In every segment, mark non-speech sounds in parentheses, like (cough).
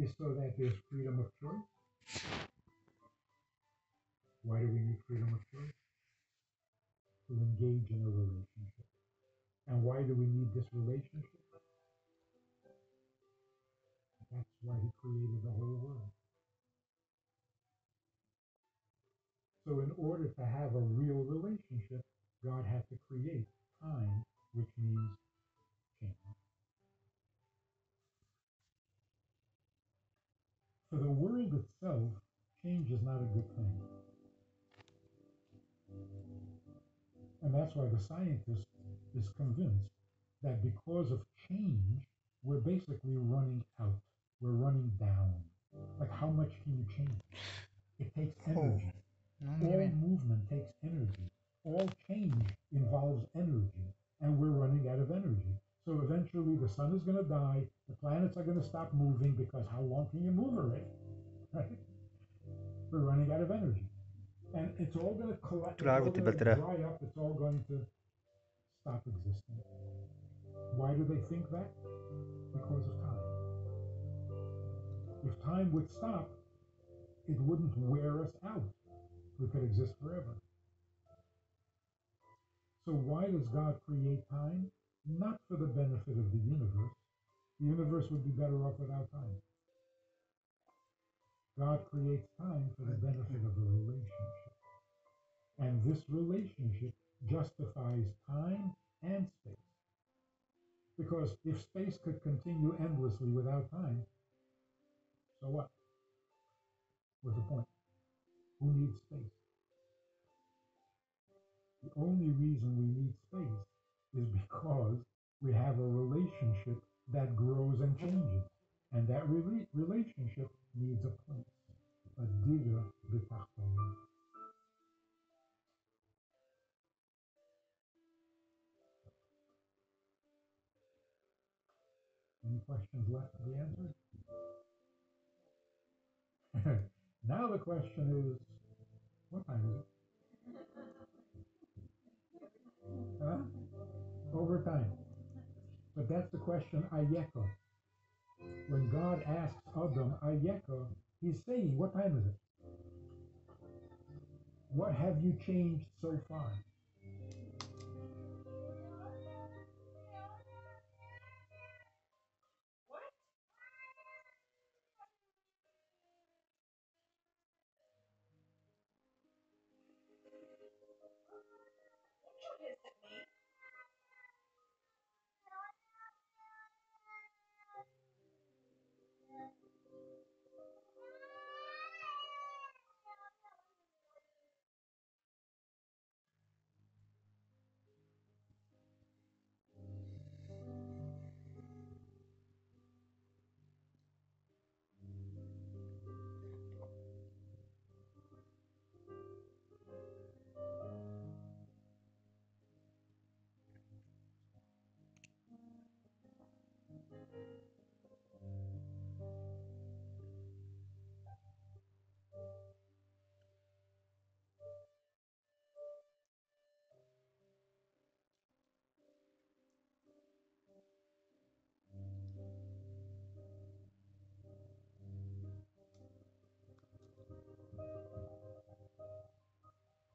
is so that there's freedom of choice. Why do we need freedom of choice? To engage in a relationship. And why do we need this relationship? That's why he created the whole world. So in order to have a real relationship, God had to create itself, change is not a good thing. And that's why the scientist is convinced that because of change, we're basically running out. We're running down. Like how much can you change? It takes oh. energy. No, All bien. movement takes energy. All change involves energy. And we're running out of energy. So eventually the sun is going to die. The planets are going to stop moving because how long can you move already? Right? We're running out of energy. And it's all going to collect. It's all going to dry up. It's all going to stop existing. Why do they think that? Because of time. If time would stop, it wouldn't wear us out. We could exist forever. So why does God create time? Not for the benefit of the universe. The universe would be better off without time. God creates time for the benefit of a relationship. And this relationship justifies time and space. Because if space could continue endlessly without time, so what? What's the point? Who needs space? The only reason we need space is because we have a relationship that grows and changes. And that rela- relationship needs a place, a diga bitachon. Any questions left to be answered? (laughs) now the question is, what time is it? Huh? Overtime. But that's the question, Ayeka. When God asks Adam, Ayeka, he's saying, what time is it? What have you changed so far?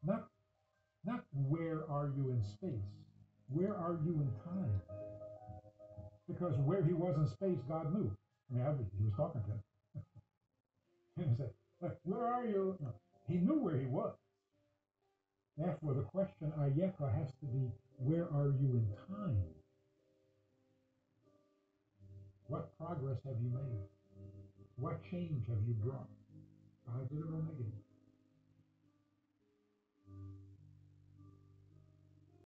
Not, not where are you in space? Where are you in time? Because where he was in space, God knew. I mean, he was talking to him. (laughs) he said, where are you? No, he knew where he was. Therefore, the question Ayeka has to be, where are you in time? What progress have you made? What change have you brought? Positive or negative?